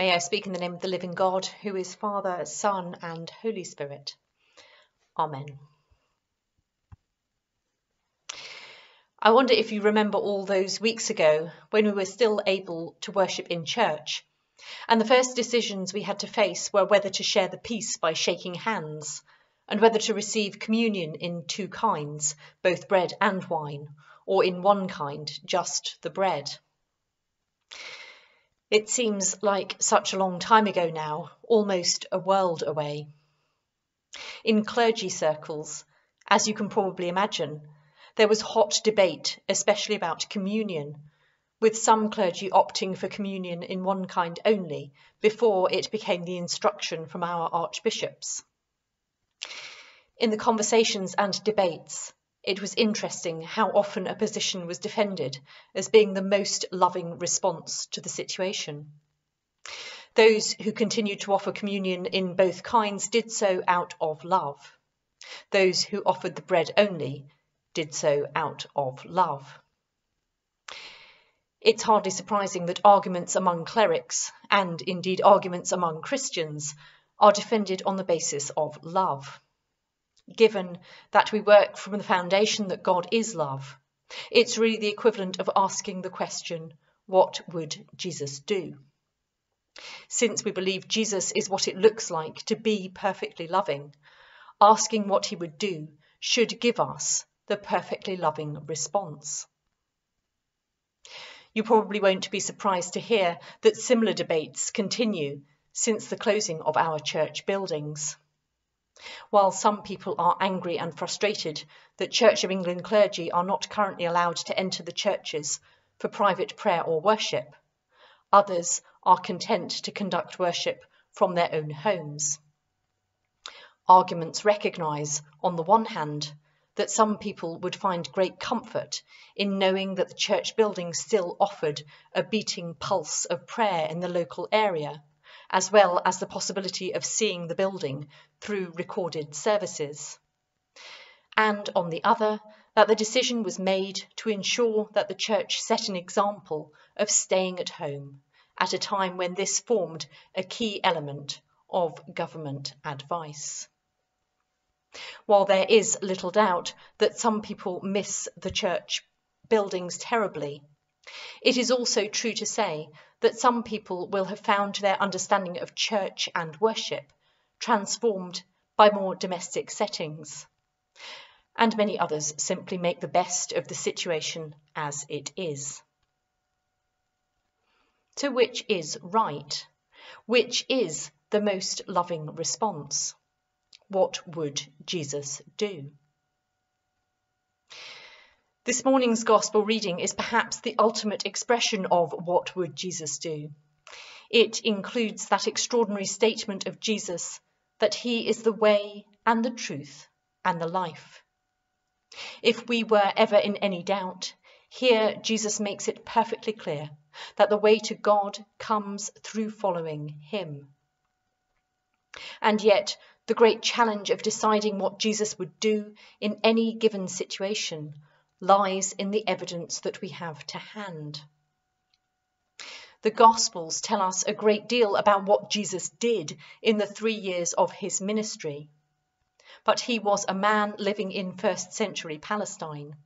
May I speak in the name of the living God, who is Father, Son, and Holy Spirit. Amen. I wonder if you remember all those weeks ago when we were still able to worship in church, and the first decisions we had to face were whether to share the peace by shaking hands, and whether to receive communion in two kinds, both bread and wine, or in one kind, just the bread. It seems like such a long time ago now, almost a world away. In clergy circles, as you can probably imagine, there was hot debate, especially about communion, with some clergy opting for communion in one kind only before it became the instruction from our archbishops. In the conversations and debates, it was interesting how often a position was defended as being the most loving response to the situation. Those who continued to offer communion in both kinds did so out of love. Those who offered the bread only did so out of love. It's hardly surprising that arguments among clerics, and indeed arguments among Christians, are defended on the basis of love given that we work from the foundation that God is love. It's really the equivalent of asking the question, what would Jesus do? Since we believe Jesus is what it looks like to be perfectly loving, asking what he would do should give us the perfectly loving response. You probably won't be surprised to hear that similar debates continue since the closing of our church buildings. While some people are angry and frustrated that Church of England clergy are not currently allowed to enter the churches for private prayer or worship, others are content to conduct worship from their own homes. Arguments recognise, on the one hand, that some people would find great comfort in knowing that the church building still offered a beating pulse of prayer in the local area as well as the possibility of seeing the building through recorded services. And on the other, that the decision was made to ensure that the church set an example of staying at home at a time when this formed a key element of government advice. While there is little doubt that some people miss the church buildings terribly, it is also true to say that some people will have found their understanding of church and worship transformed by more domestic settings. And many others simply make the best of the situation as it is. To which is right? Which is the most loving response? What would Jesus do? This morning's Gospel reading is perhaps the ultimate expression of what would Jesus do. It includes that extraordinary statement of Jesus that he is the way and the truth and the life. If we were ever in any doubt, here Jesus makes it perfectly clear that the way to God comes through following him. And yet, the great challenge of deciding what Jesus would do in any given situation lies in the evidence that we have to hand. The Gospels tell us a great deal about what Jesus did in the three years of his ministry. But he was a man living in first century Palestine.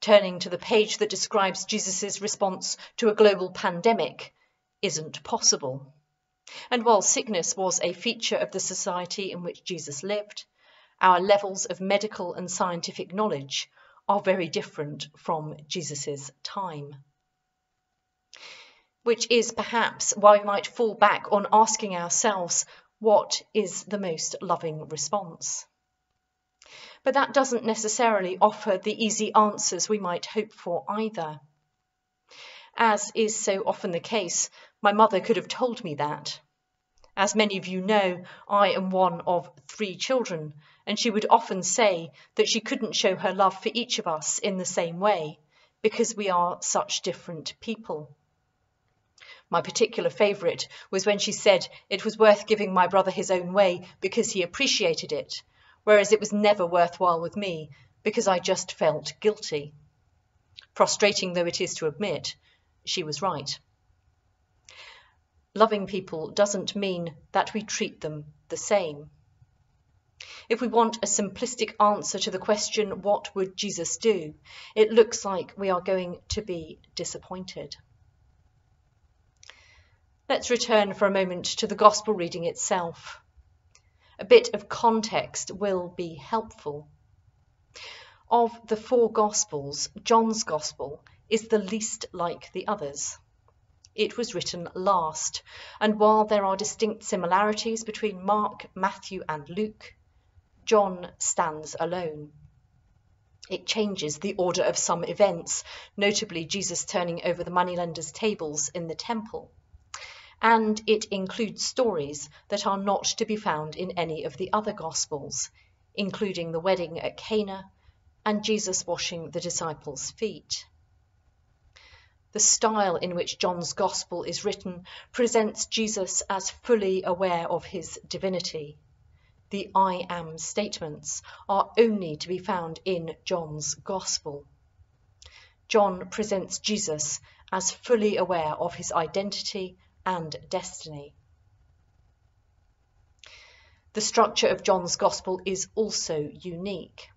Turning to the page that describes Jesus' response to a global pandemic isn't possible. And while sickness was a feature of the society in which Jesus lived, our levels of medical and scientific knowledge are very different from Jesus' time. Which is perhaps why we might fall back on asking ourselves what is the most loving response. But that doesn't necessarily offer the easy answers we might hope for either. As is so often the case, my mother could have told me that. As many of you know, I am one of three children, and she would often say that she couldn't show her love for each of us in the same way because we are such different people. My particular favourite was when she said it was worth giving my brother his own way because he appreciated it, whereas it was never worthwhile with me because I just felt guilty. Frustrating though it is to admit, she was right. loving people doesn't mean that we treat them the same. If we want a simplistic answer to the question, what would Jesus do? It looks like we are going to be disappointed. Let's return for a moment to the Gospel reading itself. A bit of context will be helpful. Of the four Gospels, John's Gospel is the least like the others. It was written last, and while there are distinct similarities between Mark, Matthew, and Luke, John stands alone. It changes the order of some events, notably Jesus turning over the moneylender's tables in the temple and it includes stories that are not to be found in any of the other Gospels, including the wedding at Cana and Jesus washing the disciples' feet. The style in which John's Gospel is written presents Jesus as fully aware of his divinity. The I am statements are only to be found in John's Gospel. John presents Jesus as fully aware of his identity and destiny. The structure of John's Gospel is also unique.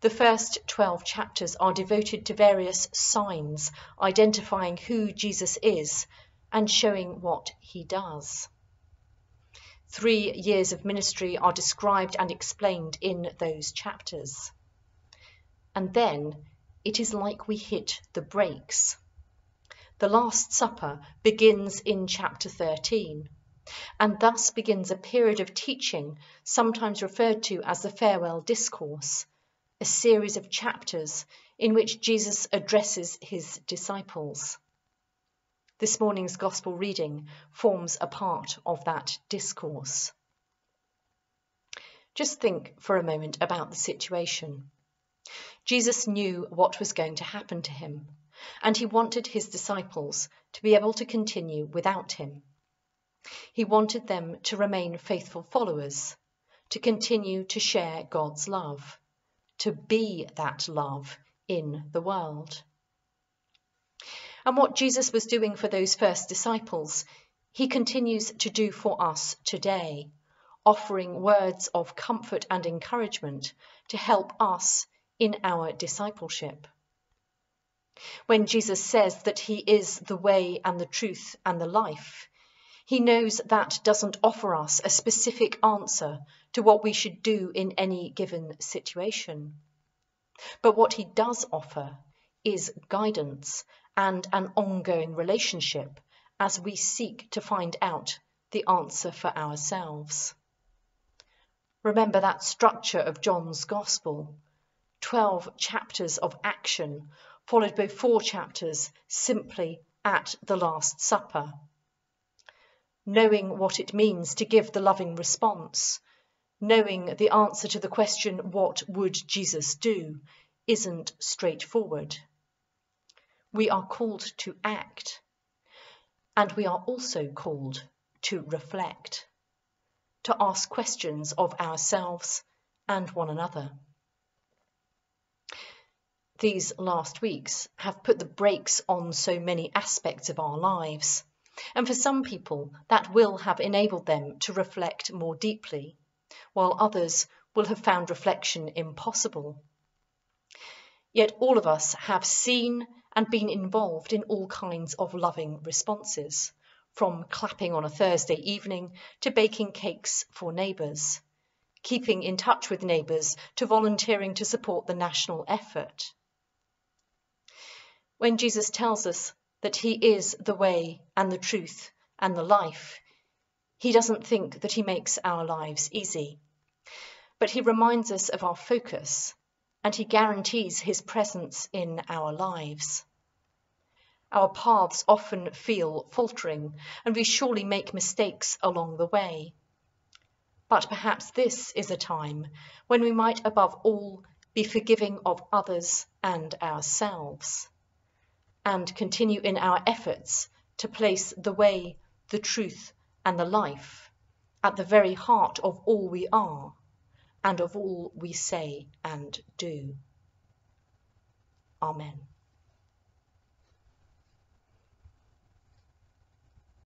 The first 12 chapters are devoted to various signs identifying who Jesus is and showing what he does. Three years of ministry are described and explained in those chapters. And then it is like we hit the brakes. The Last Supper begins in chapter 13, and thus begins a period of teaching, sometimes referred to as the Farewell Discourse, a series of chapters in which Jesus addresses his disciples. This morning's Gospel reading forms a part of that discourse. Just think for a moment about the situation. Jesus knew what was going to happen to him and he wanted his disciples to be able to continue without him. He wanted them to remain faithful followers, to continue to share God's love, to be that love in the world. And what Jesus was doing for those first disciples, he continues to do for us today, offering words of comfort and encouragement to help us in our discipleship. When Jesus says that he is the way and the truth and the life, he knows that doesn't offer us a specific answer to what we should do in any given situation. But what he does offer is guidance and an ongoing relationship as we seek to find out the answer for ourselves. Remember that structure of John's Gospel 12 chapters of action followed by four chapters simply at the Last Supper. Knowing what it means to give the loving response, knowing the answer to the question, What would Jesus do? isn't straightforward. We are called to act, and we are also called to reflect, to ask questions of ourselves and one another these last weeks have put the brakes on so many aspects of our lives. And for some people, that will have enabled them to reflect more deeply, while others will have found reflection impossible. Yet all of us have seen and been involved in all kinds of loving responses, from clapping on a Thursday evening to baking cakes for neighbours, keeping in touch with neighbours to volunteering to support the national effort when Jesus tells us that he is the way and the truth and the life, he doesn't think that he makes our lives easy. But he reminds us of our focus and he guarantees his presence in our lives. Our paths often feel faltering, and we surely make mistakes along the way. But perhaps this is a time when we might above all be forgiving of others and ourselves and continue in our efforts to place the way, the truth, and the life at the very heart of all we are and of all we say and do. Amen.